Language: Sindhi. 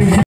you.